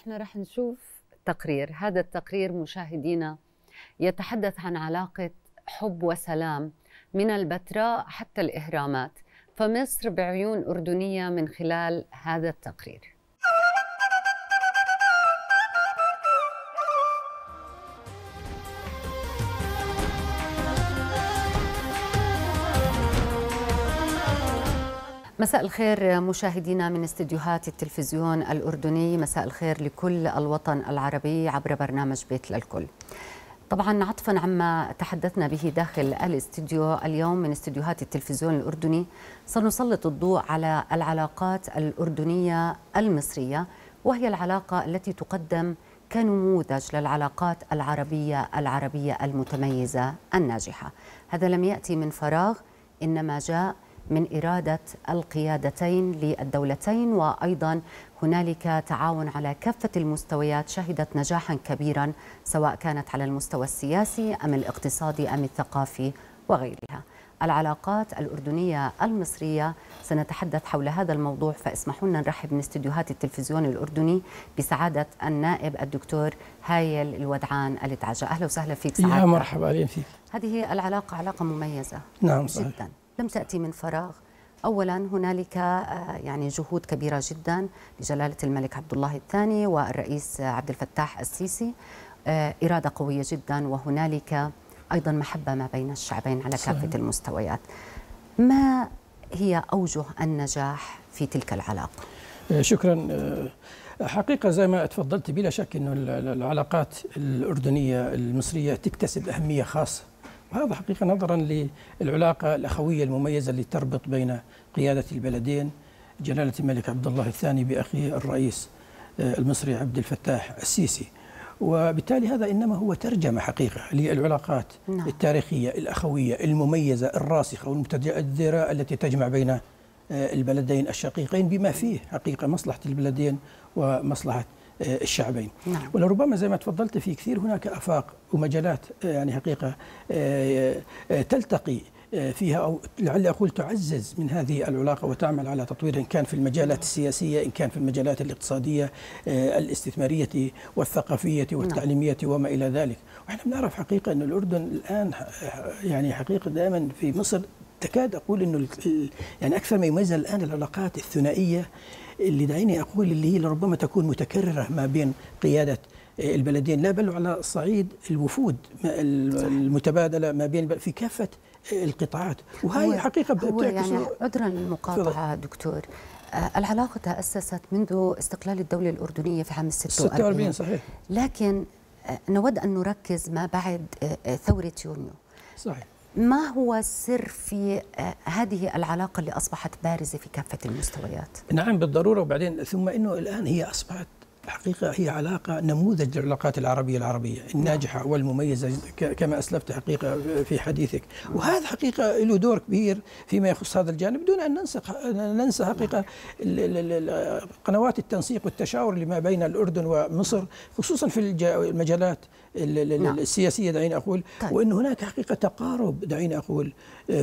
نحن رح نشوف تقرير. هذا التقرير مشاهدينا يتحدث عن علاقة حب وسلام من البتراء حتى الإهرامات فمصر بعيون أردنية من خلال هذا التقرير. مساء الخير مشاهدينا من استديوهات التلفزيون الأردني. مساء الخير لكل الوطن العربي عبر برنامج بيت للكل. طبعا عطفا عما تحدثنا به داخل الاستديو اليوم من استديوهات التلفزيون الأردني سنسلط الضوء على العلاقات الأردنية المصرية وهي العلاقة التي تقدم كنموذج للعلاقات العربية العربية المتميزة الناجحة. هذا لم يأتي من فراغ إنما جاء من إرادة القيادتين للدولتين وأيضا هنالك تعاون على كافة المستويات شهدت نجاحا كبيرا سواء كانت على المستوى السياسي أم الاقتصادي أم الثقافي وغيرها. العلاقات الأردنية المصرية سنتحدث حول هذا الموضوع فاسمحوا لنا نرحب من استديوهات التلفزيون الأردني بسعادة النائب الدكتور هايل الودعان التعجة أهلا وسهلا فيك سعادة يا مرحبا أهلا فيك. هذه العلاقة علاقة مميزة نعم صحيح. جدا. لم تأتي من فراغ. اولا هنالك يعني جهود كبيرة جدا لجلالة الملك عبد الله الثاني والرئيس عبد الفتاح السيسي. إرادة قوية جدا وهنالك أيضا محبة ما بين الشعبين على كافة صحيح. المستويات. ما هي أوجه النجاح في تلك العلاقة؟ شكرا. حقيقة زي ما تفضلت بلا شك أنه العلاقات الأردنية المصرية تكتسب أهمية خاصة. وهذا حقيقة نظرا للعلاقة الأخوية المميزة اللي تربط بين قيادة البلدين جلالة الملك عبد الله الثاني بأخيه الرئيس المصري عبد الفتاح السيسي وبالتالي هذا إنما هو ترجمة حقيقة للعلاقات نعم. التاريخية الأخوية المميزة الراسخة والمتجذرة التي تجمع بين البلدين الشقيقين بما فيه حقيقة مصلحة البلدين ومصلحة الشعبين. نعم. ولربما زي ما تفضلت في كثير هناك آفاق ومجالات يعني حقيقة تلتقي فيها أو لعلي أقول تعزز من هذه العلاقة وتعمل على تطوير إن كان في المجالات السياسية إن كان في المجالات الاقتصادية الاستثمارية والثقافية والتعليمية وما إلى ذلك. وإحنا بنعرف حقيقة أن الأردن الآن يعني حقيقة دائما في مصر تكاد أقول إنه يعني أكثر ما يميز الآن العلاقات الثنائية اللي دعيني أقول اللي هي ربما تكون متكررة ما بين قيادة البلدين لا بل على صعيد الوفود المتبادلة ما بين في كافة القطاعات. وهي حقيقة هو يعني عذرا للمقاطعه دكتور. العلاقة تأسست منذ استقلال الدولة الأردنية في عام 46 46 صحيح. لكن نود أن نركز ما بعد ثورة يونيو. صحيح. ما هو السر في هذه العلاقة اللي أصبحت بارزة في كافة المستويات؟ نعم بالضرورة. وبعدين ثم أنه الآن هي أصبحت حقيقة هي علاقة نموذج للعلاقات العربية العربية الناجحة والمميزة كما أسلفت حقيقة في حديثك. وهذا حقيقة له دور كبير فيما يخص هذا الجانب دون أن ننسى ننسى حقيقة قنوات التنسيق والتشاور اللي ما بين الأردن ومصر خصوصا في المجالات السياسية دعيني أقول طيب. وأن هناك حقيقة تقارب دعيني أقول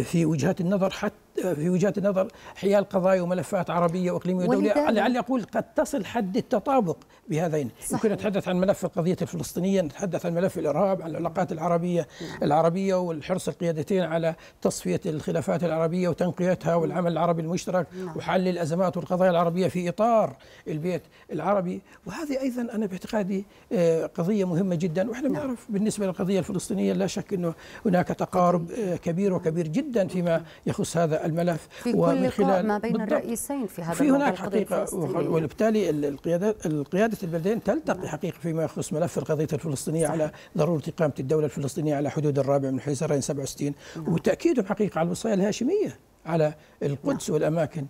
في وجهات النظر حتى في وجهات النظر حيال قضايا وملفات عربية وإقليمية ودولية لعلي أقول قد تصل حد التطابق بهذين يمكن نتحدث عن ملف القضية الفلسطينية نتحدث عن ملف الإرهاب عن العلاقات العربية نعم. العربية والحرص القيادتين على تصفية الخلافات العربية وتنقيتها والعمل العربي المشترك نعم. وحل الأزمات والقضايا العربية في إطار البيت العربي وهذه أيضا أنا باعتقادي قضية مهمة جدا وإحنا نعم. بنعرف بالنسبة للقضية الفلسطينية لا شك أنه هناك تقارب كبير وكبير جدا فيما يخص هذا الملف في ومن خلال ما بين. الرئيسين في هذا في هناك حقيقة وبالتالي القيادات القيادة البلدين تلتقي حقيقة فيما يخص ملف القضية الفلسطينية صحيح. على ضرورة إقامة الدولة الفلسطينية على حدود الرابع من حزيرين 67 نعم. وتأكيدهم حقيقة على الوصايا الهاشمية على القدس نعم.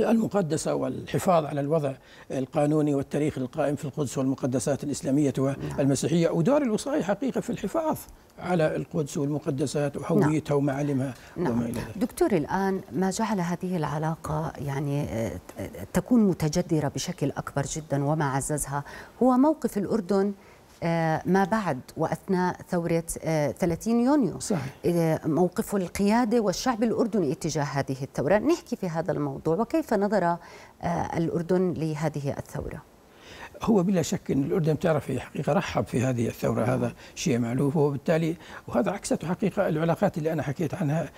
المقدسة والحفاظ على الوضع القانوني والتاريخي القائم في القدس والمقدسات الإسلامية والمسيحية ودور الوصاية حقيقة في الحفاظ على القدس والمقدسات وهويتها نعم. ومعالمها نعم. وما إلى ذلك دكتور الآن ما جعل هذه العلاقة يعني تكون متجدرة بشكل أكبر جدا وما عززها هو موقف الأردن ما بعد وأثناء ثورة 30 يونيو. صحيح. موقف القيادة والشعب الأردني اتجاه هذه الثورة. نحكي في هذا الموضوع وكيف نظر الأردن لهذه الثورة. هو بلا شك أن الأردن تعرف في حقيقة رحب في هذه الثورة هذا شيء معلوف وبالتالي وهذا عكسته حقيقة العلاقات اللي أنا حكيت عنها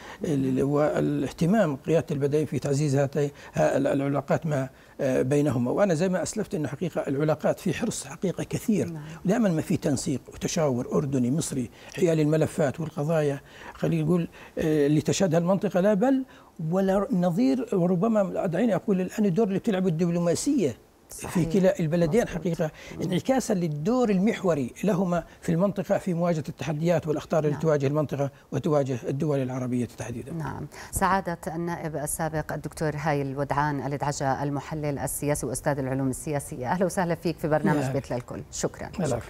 والاهتمام قيادة البدوي في تعزيز هذه العلاقات ما بينهما. وأنا زي ما أسلفت انه حقيقة العلاقات في حرص حقيقة كثير. نعم. دائما ما في تنسيق وتشاور أردني مصري حيال الملفات والقضايا. خلينا نقول اللي تشهدها المنطقة لا بل ولا نظير وربما دعيني أقول الآن الدور اللي بتلعبه الدبلوماسية. صحيح. في كلا البلدين حقيقة انعكاسا للدور المحوري لهما في المنطقة في مواجهة التحديات والأخطار نعم. التي تواجه المنطقة وتواجه الدول العربية تحديدا نعم سعادة النائب السابق الدكتور هاي الودعان الدعجة المحلل السياسي وأستاذ العلوم السياسية أهلا وسهلا فيك في برنامج بيت للكل شكرا, شكرا.